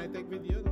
I take with you?